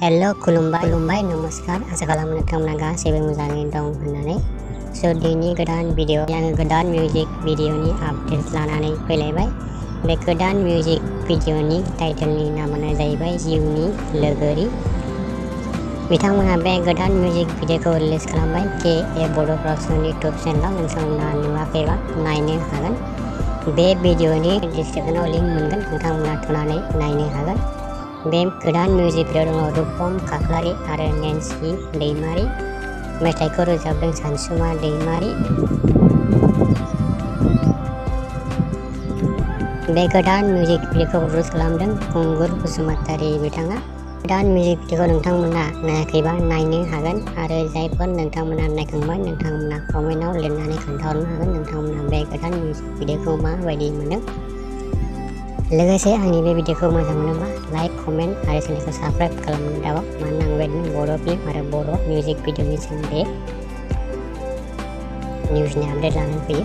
hello' खुलुमबाय खुलुमबाय नमस्कार आसा खालामो नोंथांमोना गासैबो मोजाङै दं होननानै स' दिनै गोदान भिडिअ आङो गोदान मिउजिक भिडिअनि आपडेट लानानै फैलायबाय बे गोदान मिउजिक भिडिअनि टाइटेलनि नामानो जाहैबाय जिउनि लोगोरि बिथांमोना बे गोदान मिउजिक भिडिअखौ रिलिज खालामबाय के ए बड' प्रडाक्सन इउटुब चेनेलाव नोंथांमोना नुवाखैबा नायनो हागोन बे भिडिअनि डिसक्रिपसनाव लिंक मोनगोन नोंथांमोना थुनानै नायनो हागोन बे गोदान मिउजिक भिडिअ दङ रुपम खाख्लारि आरो नेन्सि दैमारि मेथाइखौ रोजाबदों सानसुमा दैमारि बे गोदान मिउजिक भिडिअखौ प्रडिउस खालामदों खुंगुर बसुमतारी बिथाङा गोदान मिउजिक भिडिअखौ नोंथांमोना नायाखैबा नायनो हागोन आरो जायफोर नोंथांमोना नायखांबाय नोंथांमोना कमेन्टआव लिरनानै खोन्थाहरनो हागोन नोंथांमोना बे गोदान मिउजिक भिडिअखौ माबायदि मोनदों लोगोसे आंनि बे भिडिअखौ मोजां मोनोबा लाइक कमेन्ट आरो चेनेलखौ साबस्क्राइब खालामनो दाबाव मानोना आं बेबायदिनो बर' फिल्म आरो बर' मिउजिक भिडिअनि सोमोन्दै निउसनि आपडेट लानानै फैयो